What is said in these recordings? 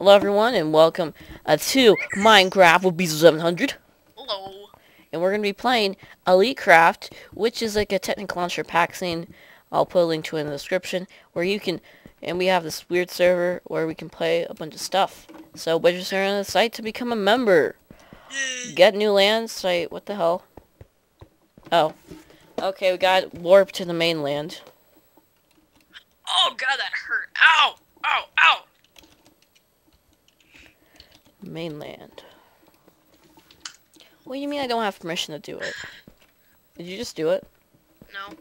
Hello everyone and welcome uh, to Minecraft with Beezel 700 Hello. and we're going to be playing EliteCraft which is like a technical launcher pack scene. I'll put a link to it in the description where you can and we have this weird server where we can play a bunch of stuff. So register on the site to become a member. Get new land site. What the hell? Oh. Okay, we got warp to the mainland. Oh god, that hurt. Ow! Ow! Ow! Mainland. What do you mean I don't have permission to do it? Did you just do it? No.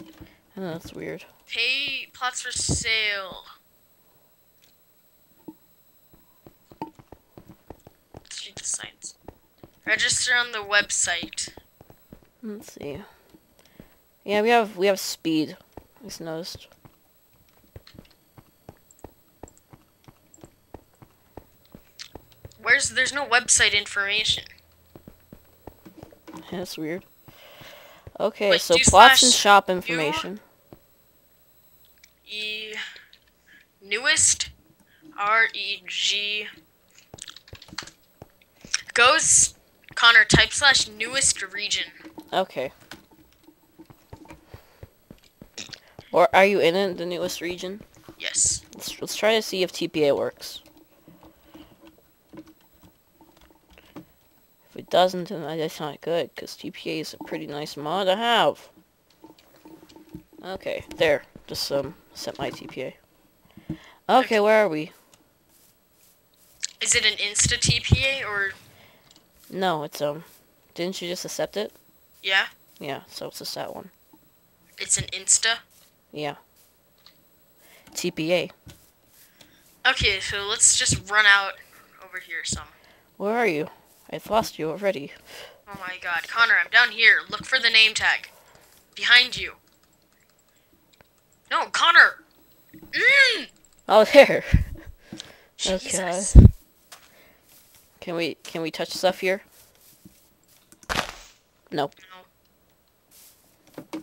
Oh, that's weird. Pay plots for sale. Let's read the signs. Register on the website. Let's see. Yeah, we have we have speed. I just noticed. Where's there's no website information. That's weird. Okay, Wait, so plots and shop information. E newest R E G goes Connor type slash newest region. Okay. Or are you in it, the newest region? Yes. Let's let's try to see if TPA works. It doesn't, then that's not good, because TPA is a pretty nice mod to have. Okay, there. Just um set my TPA. Okay, where are we? Is it an insta TPA or No, it's um. Didn't you just accept it? yeah? Yeah, so it's just that one. It's an insta. Yeah. TPA. Okay, so let's just run out over here some. Where are you? I've lost you already. Oh my god. Connor, I'm down here. Look for the name tag. Behind you. No, Connor! Mm! Oh, there. Jesus. Can we can we touch stuff here? Nope. No.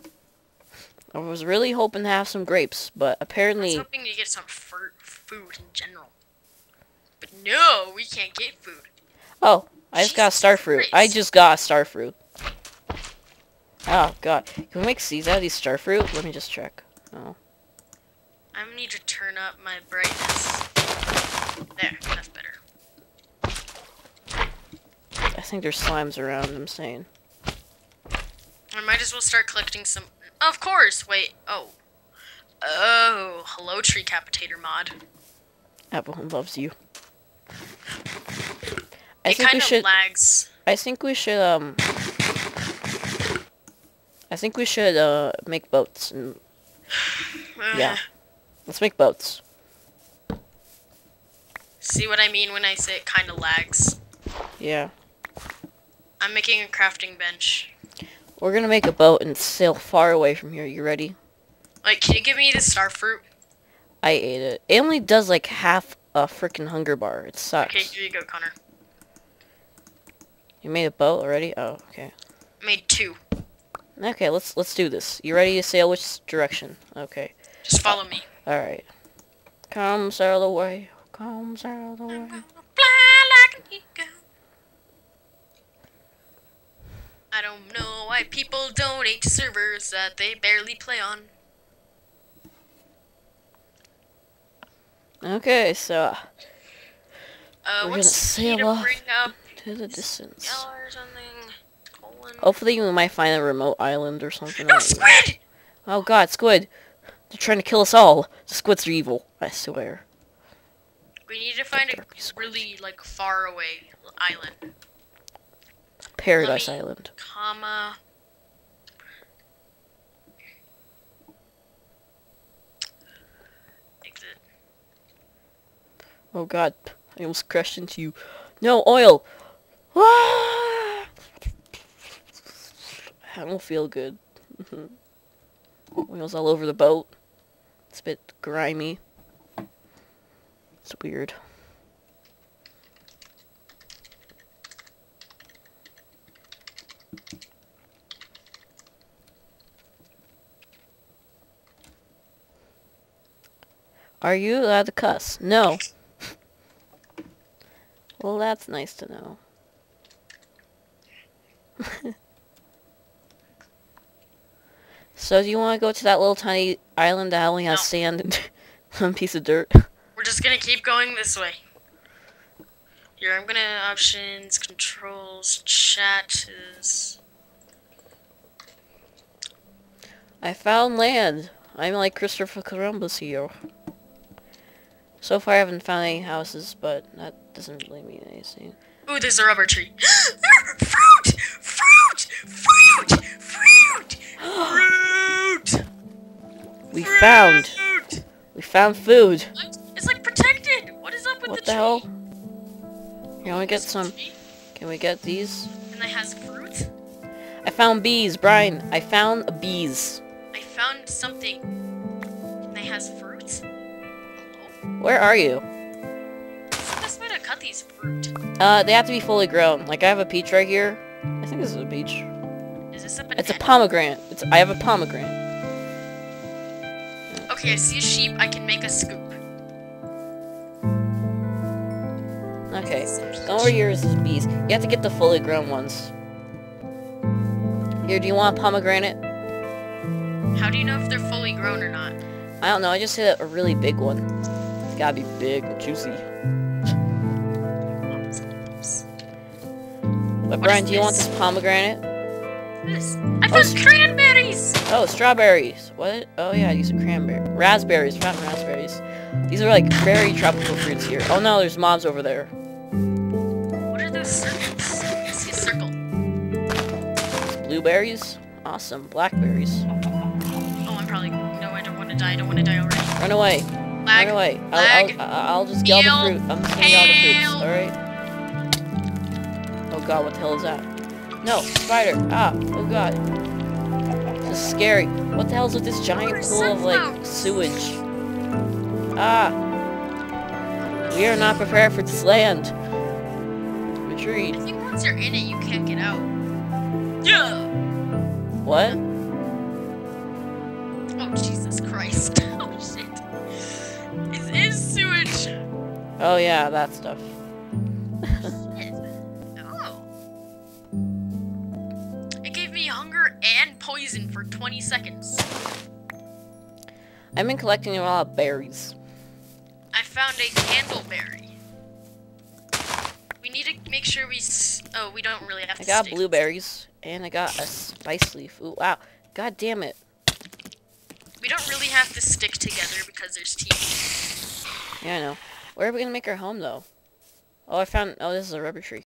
I was really hoping to have some grapes, but apparently... I was hoping to get some food in general. But no, we can't get food. Oh, I just got a star fruit. I just got a star fruit. Oh god. Can we make seeds out of these star fruit? Let me just check. Oh. I need to turn up my brightness. There, that's better. I think there's slimes around, I'm saying. I might as well start collecting some. Of course. Wait. Oh. Oh. Hello, Treecapitator mod. Everyone loves you. I it think we of should lags. I think we should um I think we should uh make boats and Yeah. let's make boats. See what I mean when I say it kind of lags. Yeah. I'm making a crafting bench. We're gonna make a boat and sail far away from here. You ready? Like, can you give me the star fruit? I ate it. It only does like half a freaking hunger bar. It sucks. Okay, here you go, Connor. You made a boat already? Oh, okay. Made two. Okay, let's let's do this. You ready to sail which direction? Okay. Just follow me. All right. Come sail away. Come sail away. Fly like an eagle. I don't know why people donate to servers that they barely play on. Okay, so Uh, We're gonna sail off. To the distance. yellow or something? Colon. Hopefully we might find a remote island or something. No, squid! Oh god, squid! They're trying to kill us all. The squids are evil. I swear. We need to find a Better be squid. really like far away island. Paradise me- Island. Comma. Exit. Oh god, I almost crashed into you. No, oil! I don't feel good. Wheels all over the boat. It's a bit grimy. It's weird. Are you allowed to cuss? No. Well, that's nice to know. So do you want to go to that little tiny island that only has No. sand and one piece of dirt? We're just gonna keep going this way. Here, I'm gonna options, controls, chat is. I found land. I'm like Christopher Columbus here. So far I haven't found any houses, but that doesn't really mean anything. Ooh, there's a rubber tree. fruit! Fruit! Fruit! Fruit! Fruit! We found! Fruit! We found food! What? It's like protected. What is up with What the, the hell? let me get some. Can we get these? And it has fruit. I found bees, Brian. I found bees. I found something. And it has fruit. Hello? Where are you? Best way to cut these fruit? Uh, they have to be fully grown. Like, I have a peach right here. I think this is a peach. Is this a banana? It's a pomegranate. It's I have a pomegranate. Okay, I see a sheep. I can make a scoop. Okay. Don't worry, yours is bees. You have to get the fully grown ones. Here, do you want a pomegranate? How do you know if they're fully grown or not? I don't know. I just hit a really big one. It's gotta be big and juicy. But What Brian, do you want this? this pomegranate? This. I Oh, found s- cranberries. Oh, strawberries. What? Oh yeah, these are cranberry. Raspberries. Found raspberries. These are like very tropical fruits here. Oh no, there's mobs over there. What are those circles? I see a circle. Blueberries. Awesome. Blackberries. Oh, I'm probably. No, I don't want to die. I don't want to die already. Run away. Lag. Run away. lag, I'll, I'll, I'll just get all the fruit. I'm just gonna get all the fruits. Alright? Oh god, what the hell is that? No, spider. Ah, oh god. Is scary. What the hell is with this giant pool of like sewage? Ah. We are not prepared for this land. Retreat. I think once you're in it, you can't get out. Yeah. What? Oh Jesus Christ. Oh shit. It is sewage. Oh yeah, that stuff. Poison for 20 seconds. I've been collecting a lot of berries. I found a candleberry. We need to make sure we. S- oh, we don't really have to. I got blueberries, and I got a spice leaf. Ooh, wow. God damn it. We don't really have to stick together because there's teams. Yeah, I know. Where are we gonna make our home, though? Oh, I found... Oh, this is a rubber tree.